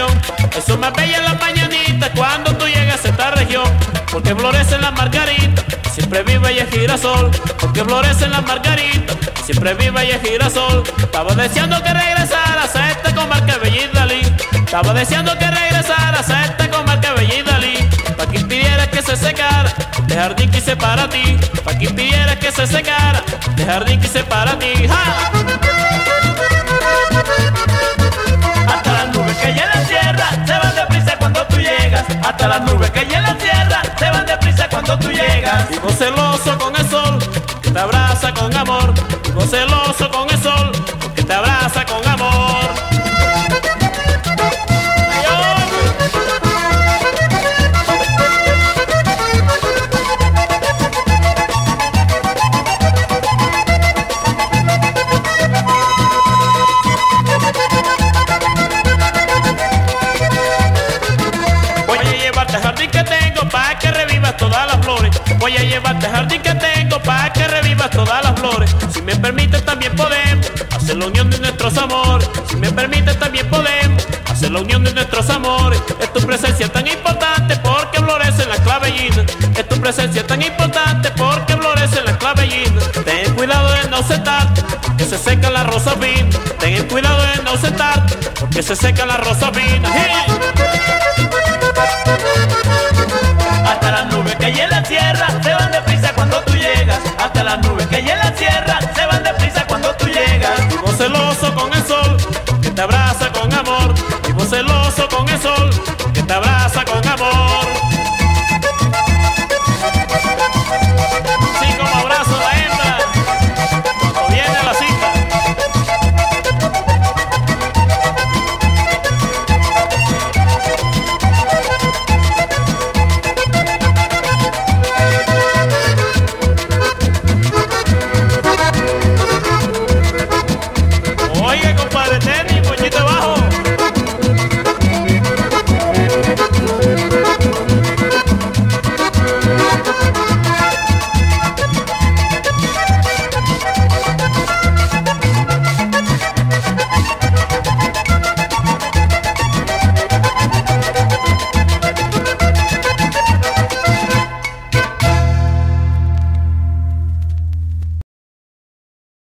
canción. Eso me bella las mañanitas cuando tú llegas a esta región. Porque florecen las margaritas, siempre vive y el girasol. Porque florecen las margaritas, siempre vive y es girasol. Estaba deseando que regresaras a esta comarca Bellidalí. Estaba deseando que regresaras a esta comarca Bellidalí. Pa' quien pidiera que se secara, de jardín quise para ti. Pa' quien pidiera que se secara, de jardín quise para ti. Hasta las nubes que hay en la tierra se van deprisa cuando tú llegas. Vivo celoso con el sol, te abraza con amor. Vivo celoso con todas las flores. Voy a llevarte al jardín que tengo para que revivas todas las flores. Si me permites también podemos hacer la unión de nuestros amores. Si me permites también podemos hacer la unión de nuestros amores. Es tu presencia tan importante porque florece la clavellina. Es tu presencia tan importante porque florece la clavellina. Ten cuidado de no sentarte, que se seca la rosa fina. Ten cuidado de no sentarte, porque se seca la rosa fina. ¡Hey! la nube que